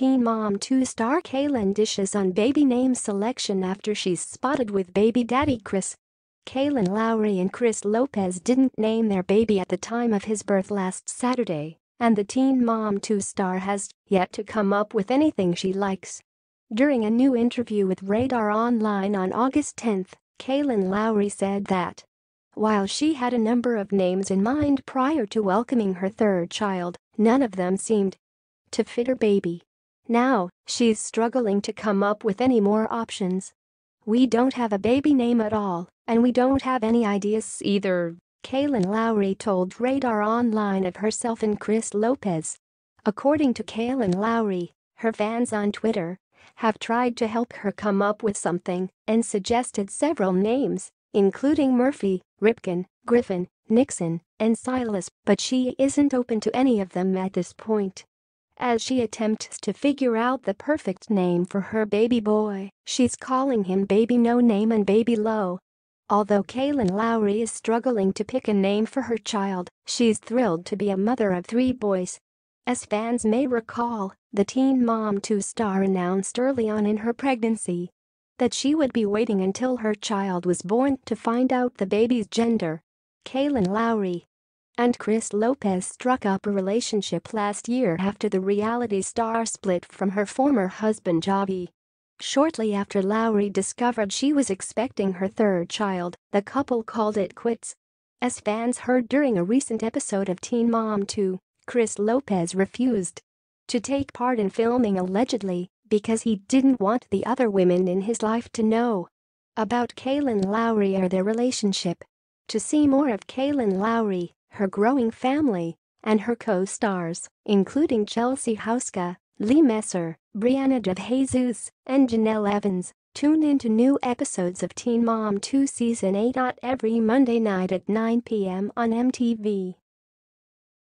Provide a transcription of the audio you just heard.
Teen Mom 2 star Kailyn dishes on baby name selection after she's spotted with baby daddy Chris. Kailyn Lowry and Chris Lopez didn't name their baby at the time of his birth last Saturday, and the Teen Mom 2 star has yet to come up with anything she likes. During a new interview with Radar Online on August 10, Kailyn Lowry said that while she had a number of names in mind prior to welcoming her third child, none of them seemed to fit her baby. Now, she's struggling to come up with any more options. We don't have a baby name at all, and we don't have any ideas either, Kailyn Lowry told Radar Online of herself and Chris Lopez. According to Kailyn Lowry, her fans on Twitter have tried to help her come up with something and suggested several names, including Murphy, Ripken, Griffin, Nixon, and Silas, but she isn't open to any of them at this point. As she attempts to figure out the perfect name for her baby boy, she's calling him Baby No Name and Baby Low. Although Kailyn Lowry is struggling to pick a name for her child, she's thrilled to be a mother of three boys. As fans may recall, the Teen Mom 2 star announced early on in her pregnancy that she would be waiting until her child was born to find out the baby's gender. Kailyn Lowry, and Chris Lopez struck up a relationship last year after the reality star split from her former husband Javi. Shortly after Lowry discovered she was expecting her third child, the couple called it quits. As fans heard during a recent episode of Teen Mom 2, Chris Lopez refused to take part in filming allegedly because he didn't want the other women in his life to know about Kailyn Lowry or their relationship. To see more of Kailyn Lowry, her growing family, and her co-stars, including Chelsea Houska, Leah Messer, Briana DeJesus, and Jenelle Evans. Tune into new episodes of Teen Mom 2 Season 8 every Monday night at 9 p.m. on MTV.